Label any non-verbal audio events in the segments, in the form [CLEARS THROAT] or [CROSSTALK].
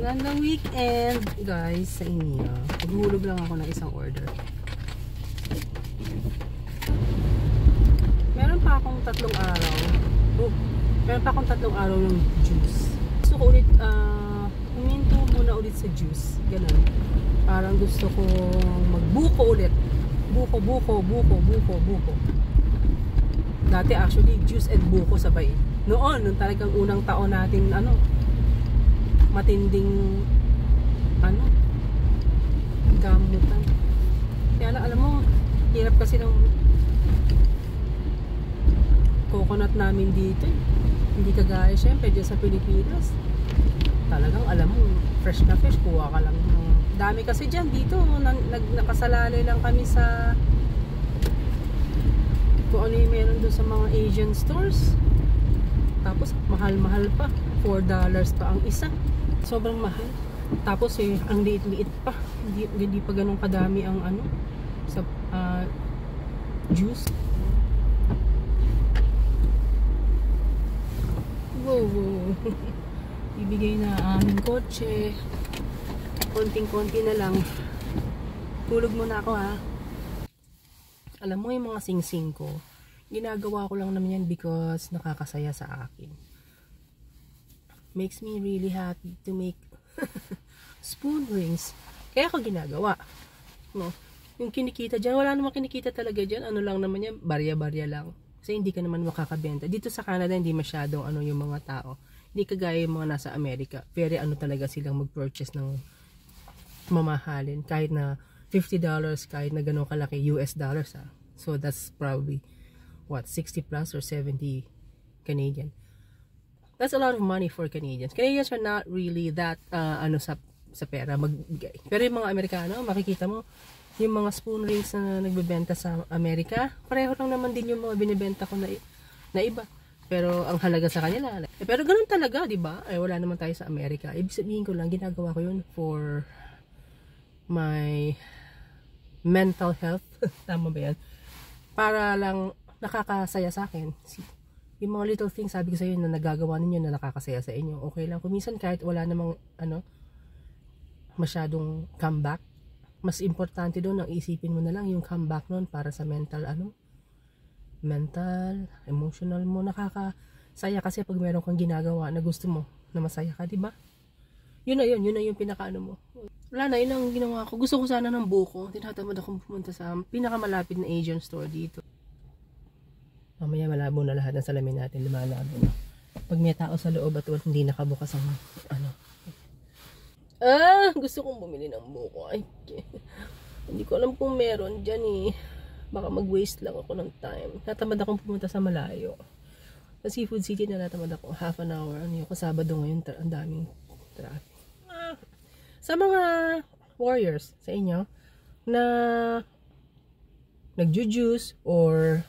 Magandang weekend, guys, sa inyo. Maghulog lang ako ng isang order. Meron pa akong tatlong araw. Oh, meron pa akong tatlong araw ng juice. Gusto ko ulit, ah, huminto muna ulit sa juice. Ganun. Parang gusto ko magbuko ulit. Buko, buko, buko, buko, buko. Dati actually, juice and buko sabay. Noon, nung talagang unang taon natin, ano, matinding ano gamutan. Kaya lang, alam mo hirap kasi ng coconut namin dito eh. hindi kagaya syempre dyan sa Pilipinas. Talagang alam mo fresh na fresh kuha ka lang ng dami. Kasi dyan dito nag, nag, nakasalalay lang kami sa kung ano yung meron doon sa mga Asian stores. Tapos mahal-mahal pa. 4 dollars pa ang isa sobrang mahal. Tapos eh ang liit-liit pa. Hindi, hindi pa ganun kadami ang ano sa uh, juice. Wow, wow. [LAUGHS] bibigay na aming kotse. Konting-konti na lang. Tulog muna ako ha. Alam mo yung mga sing-sing ko ginagawa ko lang naman yan because nakakasaya sa akin makes me really happy to make [LAUGHS] spoon rings. Kaya ako ginagawa. No? Yung kinikita dyan, wala namang kinikita talaga dyan. Ano lang naman yan, barya-barya lang. Kasi hindi ka naman makakabenta. Dito sa Canada, hindi masyadong ano yung mga tao. Hindi kagaya yung mga nasa Amerika. Very ano talaga silang mag-purchase ng mamahalin. Kahit na $50, kahit na ganun kalaki US dollars ha. So that's probably what 60 plus or 70 Canadian that's a lot of money for Canadians. Canadians are not really that uh, ano sa sa pera magbigay. Pero yung mga Amerikano, makikita mo yung mga spoon rings na nagbebenta sa Amerika, pareho lang naman din yung mga binebenta ko na, na iba. Pero ang halaga sa kanila, eh, pero ganun talaga, 'di ba? Ay wala naman tayo sa Amerika. Ibig sabihin ko lang ginagawa ko 'yun for my mental health. [LAUGHS] Tama ba 'yan? Para lang nakakasaya sa akin yung mga little things sabi ko sa inyo na nagagawa ninyo na nakakasaya sa inyo. Okay lang. Kung kahit wala namang ano masyadong comeback mas importante doon ang isipin mo na lang yung comeback noon para sa mental ano mental emotional mo. Nakakasaya kasi pag meron kang ginagawa na gusto mo na masaya ka di ba? Yun na yun yun na yung pinakaano mo. Wala na yun ang ginawa ko. Gusto ko sana ng buko. Tinatamad akong pumunta sa pinakamalapit na Asian store dito mamaya malabo na lahat ng salamin natin lumalabo na. Pag may tao sa loob at hindi nakabukas ang ano. Ah gusto kong bumili ng buko. Ay [LAUGHS] hindi ko alam kung meron dyan eh. Baka mag waste lang ako ng time. Natamad akong pumunta sa malayo. Sa seafood city na natamad ako. Half an hour. Ano yung Sabado ngayon ang daming traffic. Ah, sa mga warriors sa inyo na nagjujuice or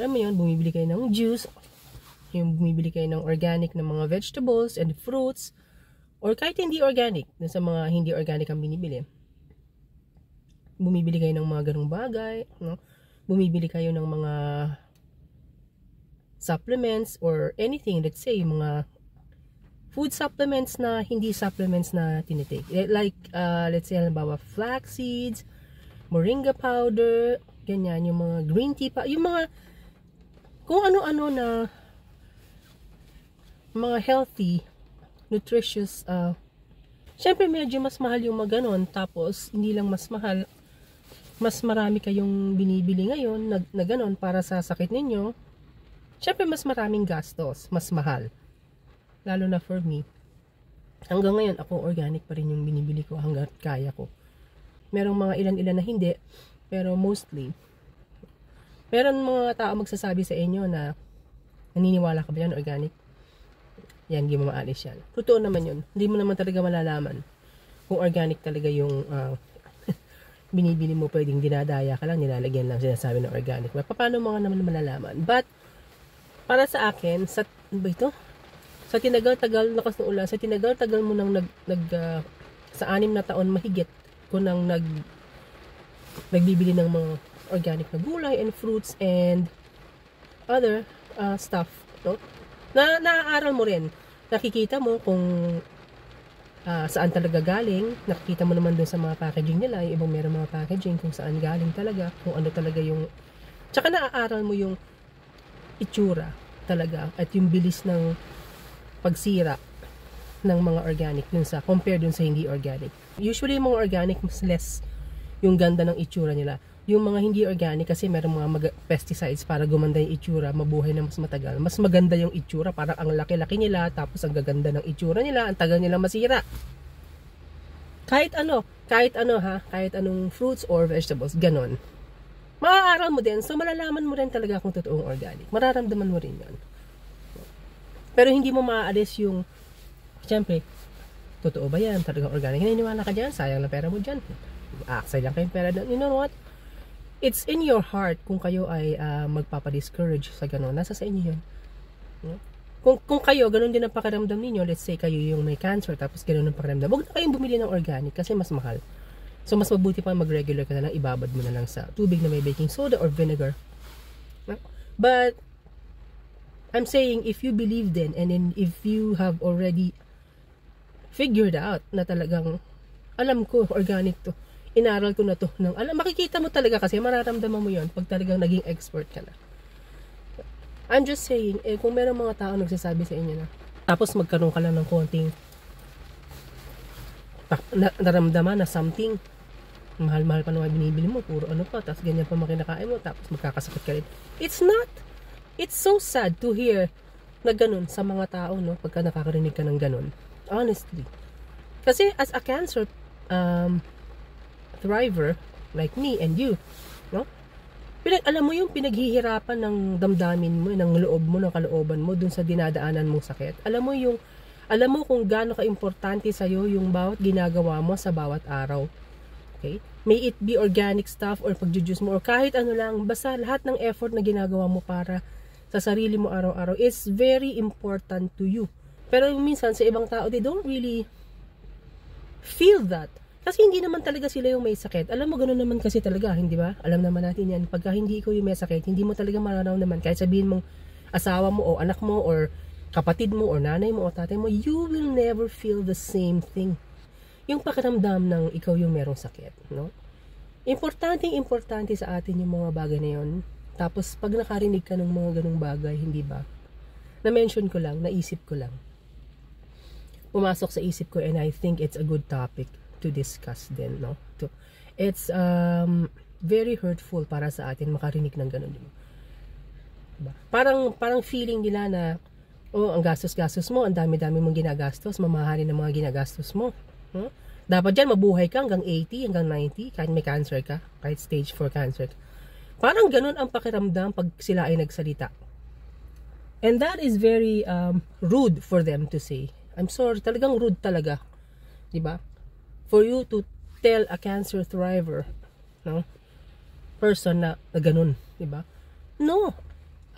alam mo yun, bumibili kayo ng juice, yung bumibili kayo ng organic na mga vegetables and fruits, or kahit hindi organic, sa mga hindi organic ang binibili. Bumibili kayo ng mga ganong bagay, no? bumibili kayo ng mga supplements or anything, let's say, mga food supplements na hindi supplements na tinitake. Like, uh, let's say, halimbawa, flax seeds, moringa powder, ganyan, yung mga green tea, pa, yung mga kung ano-ano na mga healthy, nutritious, uh, syempre medyo mas mahal yung mga ganon. Tapos, hindi lang mas mahal, mas marami kayong binibili ngayon na, na ganon para sa sakit ninyo. Syempre, mas maraming gastos, mas mahal. Lalo na for me. Hanggang ngayon, ako organic pa rin yung binibili ko hanggang kaya ko. Merong mga ilan-ilan na hindi, pero mostly, Meron mga tao magsasabi sa inyo na naniniwala ka ba yan organic? Yan, hindi mo maalis yan. Totoo naman yun. Hindi mo naman talaga malalaman kung organic talaga yung uh, [LAUGHS] binibili mo pwedeng dinadaya ka lang, nilalagyan lang sinasabi ng organic. Paano mo nga naman malalaman? But, para sa akin, sa, ano ba ito? Sa tinagal-tagal, lakas ng ulan, sa tinagal-tagal mo nang nag, nag uh, sa anim na taon mahigit ko nang nag nagbibili ng mga organic na gulay and fruits and other uh, stuff no? na naaaral mo rin nakikita mo kung ah, saan talaga galing. Nakikita mo naman doon sa mga packaging nila, yung ibang meron mga packaging kung saan galing talaga, kung ano talaga yung... Tsaka naaaral mo yung itsura talaga at yung bilis ng pagsira ng mga organic dun sa compare dun sa hindi organic. Usually yung mga organic mas less yung ganda ng itsura nila. Yung mga hindi organic kasi meron mga pesticides para gumanda yung itsura, mabuhay na mas matagal. Mas maganda yung itsura, parang ang laki-laki nila, tapos ang gaganda ng itsura nila, ang tagal nila masira. Kahit ano, kahit ano ha, kahit anong fruits or vegetables, ganon. Maaaral mo din, so malalaman mo rin talaga kung totoong organic. Mararamdaman mo rin yan. Pero hindi mo maaalis yung, siyempre, totoo ba yan? Talagang organic. Naniniwala ka dyan? Sayang na pera mo dyan. Aaksay lang kayong pera doon. You know what? It's in your heart kung kayo ay uh, magpapadiscourage sa gano'n. Nasa sa inyo yun. No? Kung, kung kayo, ganun din ang pakiramdam ninyo, let's say kayo yung may cancer, tapos ganun ang pakiramdam, huwag na kayong bumili ng organic kasi mas mahal. So, mas mabuti pa mag-regular ka na lang, ibabad mo na lang sa tubig na may baking soda or vinegar. No? But, I'm saying, if you believe then, and then if you have already figured out na talagang, alam ko, organic to, inaral ko na to ng alam makikita mo talaga kasi mararamdaman mo yon pag talagang naging expert ka na. I'm just saying eh kung meron mga tao nagsasabi sa inyo na tapos magkaroon ka lang ng konting na, naramdaman na something. Mahal-mahal pa naman binibili mo puro ano pa tapos ganyan pa makinakain mo tapos magkakasakit ka rin. It's not it's so sad to hear na ganun sa mga tao no pagka nakakarinig ka ng ganun. Honestly. Kasi as a cancer um, thriver like me and you, no? Pinag, alam mo yung pinaghihirapan ng damdamin mo, ng loob mo, ng kalooban mo dun sa dinadaanan mong sakit. Alam mo yung alam mo kung gaano ka-importante sa iyo yung bawat ginagawa mo sa bawat araw. Okay? May it be organic stuff or pagjujuice mo or kahit ano lang, basta lahat ng effort na ginagawa mo para sa sarili mo araw-araw is very important to you. Pero minsan sa ibang tao, they don't really feel that. Kasi hindi naman talaga sila yung may sakit. Alam mo, ganoon naman kasi talaga, hindi ba? Alam naman natin yan. Pagka hindi ikaw yung may sakit, hindi mo talaga naman. Kahit sabihin mong asawa mo o anak mo or kapatid mo or nanay mo o tatay mo, you will never feel the same thing. Yung pakiramdam ng ikaw yung merong sakit, no? Importante, importante sa atin yung mga bagay na yon. Tapos, pag nakarinig ka ng mga ganong bagay, hindi ba? Na-mention ko lang, naisip ko lang. Pumasok sa isip ko and I think it's a good topic to discuss din, no? To, it's um, very hurtful para sa atin makarinig ng ganun. Diba? Parang, parang feeling nila na, oh, ang gastos-gastos mo, ang dami-dami mong ginagastos, mamahalin ng mga ginagastos mo. No? Dapat dyan, mabuhay ka hanggang 80, hanggang 90, kahit may cancer ka, kahit stage 4 cancer ka. Parang ganun ang pakiramdam pag sila ay nagsalita. And that is very um, rude for them to say. I'm sorry, talagang rude talaga. ba? For you to tell a cancer thriver, no? Person na, na ganun, di ba? No.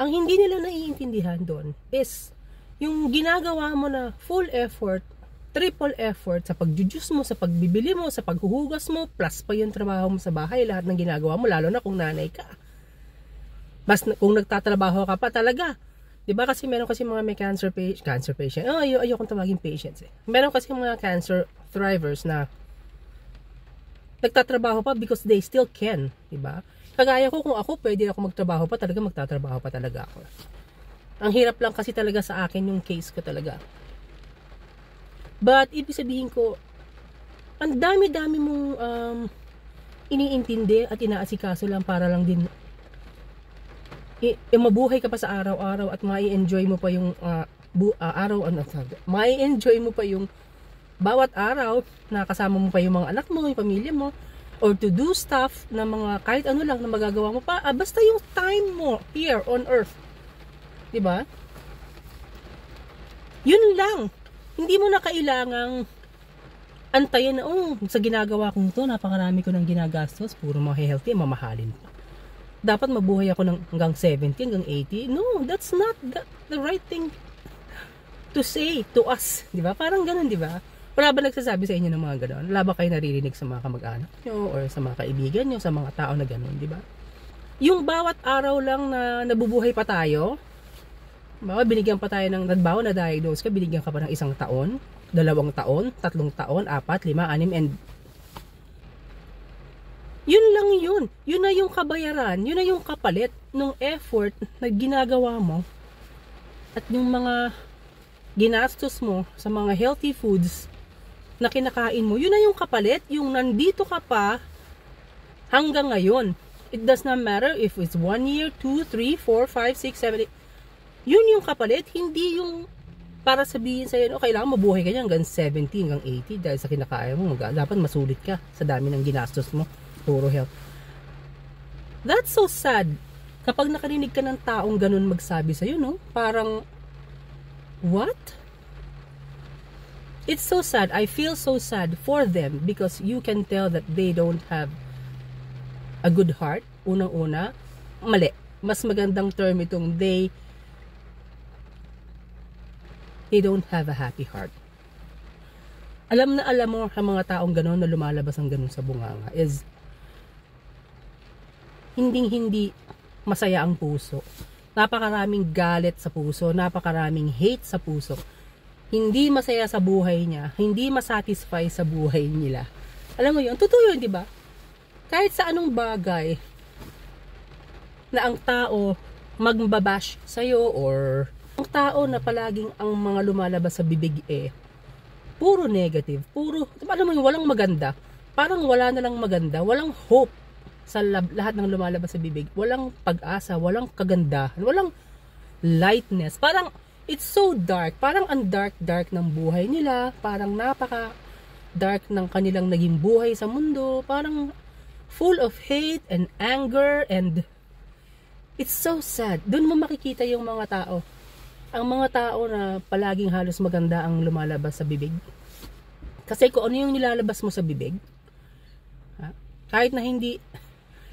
Ang hindi nila naiintindihan doon is yung ginagawa mo na full effort, triple effort sa pagjujus mo, sa pagbibili mo, sa paghuhugas mo, plus pa yung trabaho mo sa bahay, lahat ng ginagawa mo, lalo na kung nanay ka. Mas kung nagtatrabaho ka pa talaga, 'Di ba kasi meron kasi mga may cancer patient, cancer patient. Oh, ayo ayokong tawagin patients eh. Meron kasi mga cancer thrivers na nagtatrabaho pa because they still can, 'di ba? Kagaya ko kung ako pwede ako magtrabaho pa, talaga magtatrabaho pa talaga ako. Ang hirap lang kasi talaga sa akin yung case ko talaga. But ibig sabihin ko, ang dami-dami mong um, iniintindi at inaasikaso lang para lang din i, i mabuhay ka pa sa araw-araw at mai-enjoy mo pa yung uh, bu, uh, araw ano mai-enjoy mo pa yung bawat araw, nakasama mo pa yung mga anak mo, yung pamilya mo, or to do stuff na mga kahit ano lang na magagawa mo pa, ah, basta yung time mo here on earth. 'Di ba? Yun lang. Hindi mo na kailangang antayin na, oh, sa ginagawa kong to, napakarami ko ng ginagastos, puro mga healthy, mamahalin pa. Dapat mabuhay ako ng hanggang 70, hanggang 80. No, that's not the, the right thing to say to us. Di ba? Parang ganun, di ba? Wala ba nagsasabi sa inyo ng mga gano'n? Wala ba kayo naririnig sa mga kamag-anak nyo or sa mga kaibigan nyo, sa mga tao na gano'n, di ba? Yung bawat araw lang na nabubuhay pa tayo, baka binigyan pa tayo ng nadbaw na diagnose ka, binigyan ka pa ng isang taon, dalawang taon, tatlong taon, apat, lima, anim, and yun lang yun. Yun na yung kabayaran. Yun na yung kapalit ng effort na ginagawa mo at yung mga ginastos mo sa mga healthy foods na kinakain mo. Yun na yung kapalit. Yung nandito ka pa hanggang ngayon. It does not matter if it's 1 year, 2, 3, 4, 5, 6, 7, 8. Yun yung kapalit. Hindi yung para sabihin sa'yo, no, kailangan mabuhay ka niya hanggang 70, hanggang 80 dahil sa kinakain mo. Dapat masulit ka sa dami ng ginastos mo puro health. That's so sad. Kapag nakarinig ka ng taong ganun magsabi sa'yo, no? Parang, what? It's so sad. I feel so sad for them because you can tell that they don't have a good heart. Unang-una, mali. Mas magandang term itong they they don't have a happy heart. Alam na alam mo ang mga taong gano'n na lumalabas ang gano'n sa bunganga is hinding hindi masaya ang puso. Napakaraming galit sa puso, napakaraming hate sa puso. Hindi masaya sa buhay niya, hindi masatisfy sa buhay nila. Alam mo yun, totoo yun, di ba? Kahit sa anong bagay na ang tao magbabash sa'yo or ang tao na palaging ang mga lumalabas sa bibig eh, puro negative, puro, alam mo yun, walang maganda. Parang wala na lang maganda, walang hope sa lahat ng lumalabas sa bibig, walang pag-asa, walang kagandahan, walang lightness. Parang it's so dark. Parang ang dark-dark ng buhay nila. Parang napaka dark ng kanilang naging buhay sa mundo. Parang full of hate and anger and it's so sad. Doon mo makikita yung mga tao. Ang mga tao na palaging halos maganda ang lumalabas sa bibig. Kasi kung ano yung nilalabas mo sa bibig, ha? kahit na hindi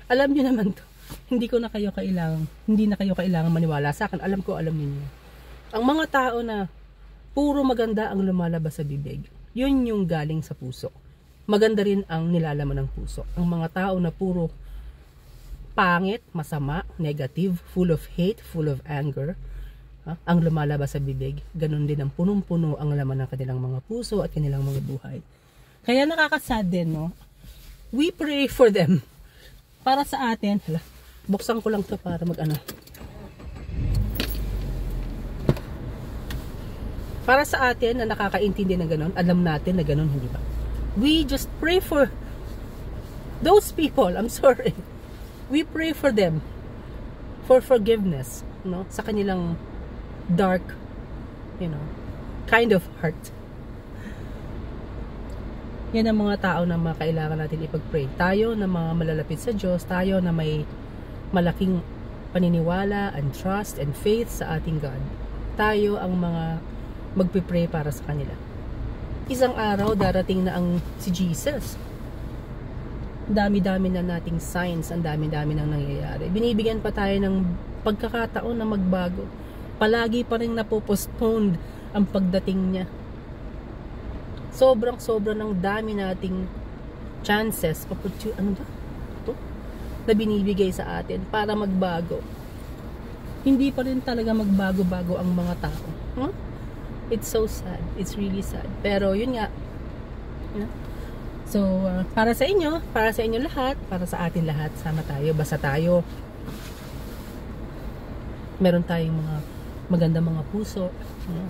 alam niyo naman to. Hindi ko na kayo kailangan, hindi na kayo kailangan maniwala sa akin. Alam ko, alam niyo. Ang mga tao na puro maganda ang lumalabas sa bibig, yun yung galing sa puso. Maganda rin ang nilalaman ng puso. Ang mga tao na puro pangit, masama, negative, full of hate, full of anger, ha, ang lumalabas sa bibig, ganun din ang punong-puno ang laman ng kanilang mga puso at kanilang mga buhay. Kaya nakakasad din, no? We pray for them para sa atin, hala, buksan ko lang to para mag Para sa atin na nakakaintindi ng ganun, alam natin na ganun, hindi ba? We just pray for those people, I'm sorry. We pray for them for forgiveness, no? Sa kanilang dark, you know, kind of heart. Yan ang mga tao na mga kailangan natin ipag-pray. Tayo na mga malalapit sa Diyos, tayo na may malaking paniniwala and trust and faith sa ating God. Tayo ang mga magpipray para sa kanila. Isang araw darating na ang si Jesus. Dami-dami na nating signs, ang dami-dami nang nangyayari. Binibigyan pa tayo ng pagkakataon na magbago. Palagi pa rin napopostponed ang pagdating niya sobrang sobra ng dami nating chances, opportunity, ano ba? Ito? Na binibigay sa atin para magbago. Hindi pa rin talaga magbago-bago ang mga tao. Huh? It's so sad. It's really sad. Pero yun nga. So, uh, para sa inyo, para sa inyo lahat, para sa atin lahat, sama tayo, basta tayo meron tayong mga maganda mga puso.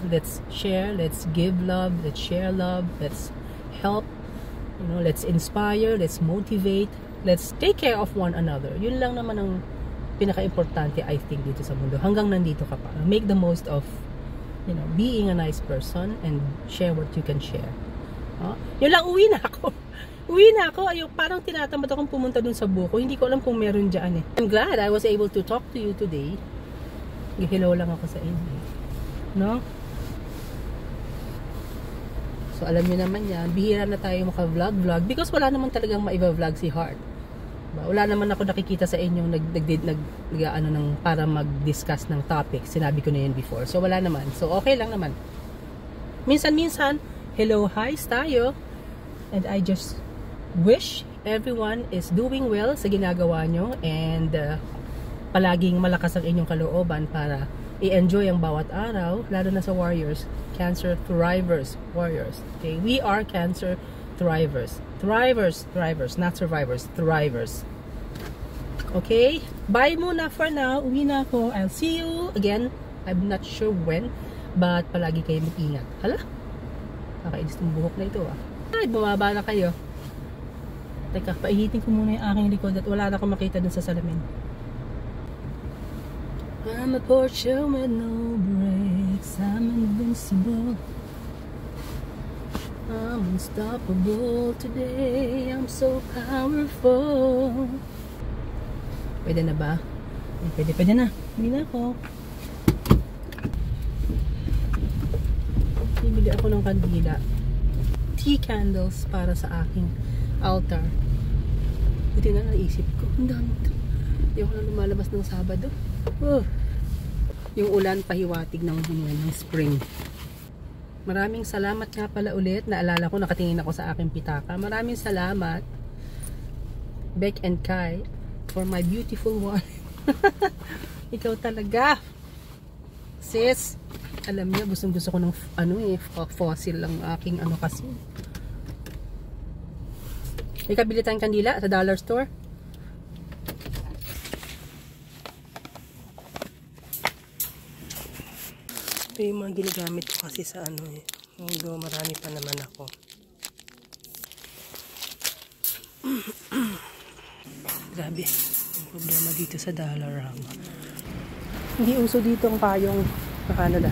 let's share, let's give love, let's share love, let's help, you know, let's inspire, let's motivate, let's take care of one another. Yun lang naman ang pinaka-importante I think dito sa mundo. Hanggang nandito ka pa. Make the most of you know, being a nice person and share what you can share. Oh, yun lang, uwi na ako. [LAUGHS] uwi na ako. Ayun, parang tinatamad akong pumunta dun sa buko. Hindi ko alam kung meron dyan eh. I'm glad I was able to talk to you today Hello lang ako sa inyo. No? So, alam niyo naman yan, bihira na tayo maka-vlog-vlog because wala naman talagang maiba-vlog si Heart. Diba? Wala naman ako nakikita sa inyong nag, nag, nag, nag ano, ng, para mag-discuss ng topic. Sinabi ko na yan before. So, wala naman. So, okay lang naman. Minsan-minsan, hello, highs tayo. And I just wish everyone is doing well sa ginagawa nyo and uh, palaging malakas ang inyong kalooban para i-enjoy ang bawat araw, lalo na sa Warriors. cancer thrivers, warriors. Okay, we are cancer thrivers. Thrivers, thrivers, not survivors, thrivers. Okay? Bye muna for now. Uwi na ako. I'll see you again. I'm not sure when. But palagi kayo mag-ingat. Hala? Nakainis ng buhok na ito ah. Ay, bumaba na kayo. Teka, paihitin ko muna yung aking likod at wala na akong makita dun sa salamin. I'm a Porsche with no brakes. I'm invincible. I'm unstoppable today. I'm so powerful. Pwede na ba? Eh, Pwede, pwede na. Hindi na ako. Bibili ako ng kandila. Tea candles para sa aking altar. Buti na naisip ko. Ang. Hindi ako na lumalabas ng Sabado. Oh. Yung ulan pahiwatig ng bunga ng spring. Maraming salamat nga pala ulit. Naalala ko, nakatingin ako sa aking pitaka. Maraming salamat, Beck and Kai, for my beautiful wallet. [LAUGHS] Ikaw talaga. Sis, alam niya, gustong gusto ko ng ano eh, fossil lang aking ano kasi. May kabili tayong kandila sa dollar store. Ito yung mga ginagamit ko kasi sa ano eh. Although marami pa naman ako. [CLEARS THROAT] Grabe. Ang problema dito sa Dollarama. Hindi uso dito ang payong sa Canada.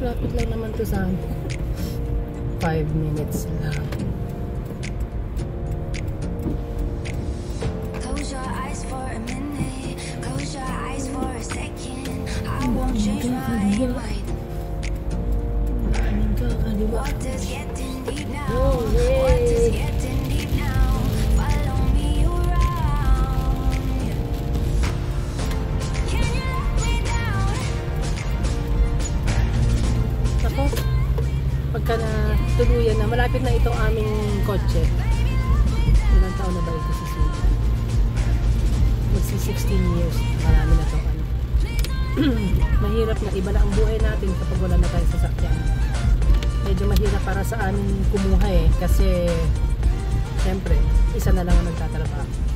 Lapit lang naman to sa 5 minutes lang. Change my mind. What does getting deep now? What yeah. getting deep. Can you let down? Ako, pagka na na, malapit na itong aming kotse. Ilang taon na ba ito sa Suda? Magsi 16 years. Marami na ano. [CLEARS THROAT] mahirap na. Iba na ang buhay natin kapag wala na tayong sasakyan. Medyo mahirap para sa amin kumuha eh. Kasi, syempre, isa na lang ang nagtatrabaho.